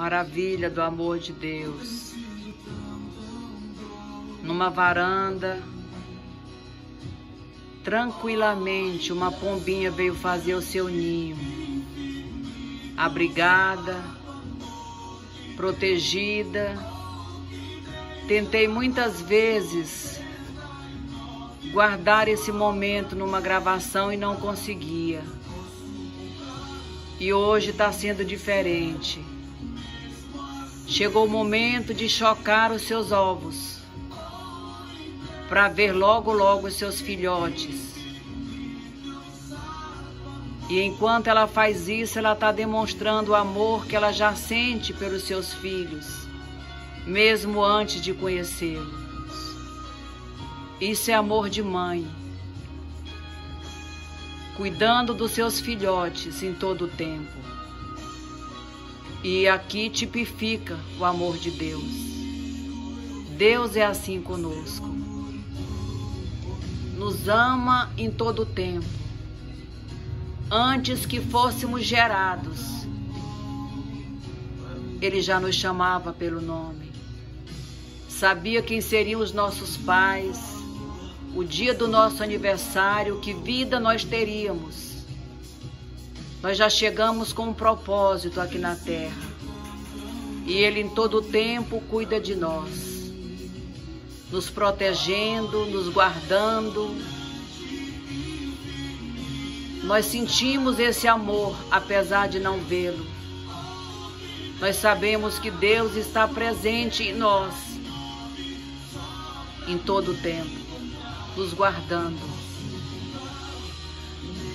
Maravilha do amor de Deus. Numa varanda, tranquilamente, uma pombinha veio fazer o seu ninho. Abrigada, protegida. Tentei muitas vezes guardar esse momento numa gravação e não conseguia. E hoje está sendo diferente. Chegou o momento de chocar os seus ovos, para ver logo, logo os seus filhotes. E enquanto ela faz isso, ela está demonstrando o amor que ela já sente pelos seus filhos, mesmo antes de conhecê-los. Isso é amor de mãe, cuidando dos seus filhotes em todo o tempo. E aqui tipifica o amor de Deus. Deus é assim conosco. Nos ama em todo o tempo. Antes que fôssemos gerados, Ele já nos chamava pelo nome. Sabia quem seriam os nossos pais, o dia do nosso aniversário, que vida nós teríamos nós já chegamos com um propósito aqui na terra. E Ele em todo o tempo cuida de nós, nos protegendo, nos guardando. Nós sentimos esse amor, apesar de não vê-lo. Nós sabemos que Deus está presente em nós, em todo o tempo, nos guardando.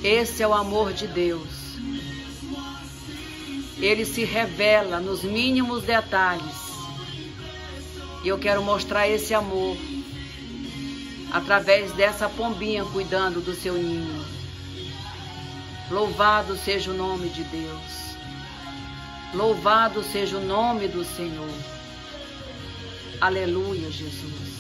Esse é o amor de Deus ele se revela nos mínimos detalhes. E eu quero mostrar esse amor através dessa pombinha cuidando do seu ninho. Louvado seja o nome de Deus. Louvado seja o nome do Senhor. Aleluia, Jesus.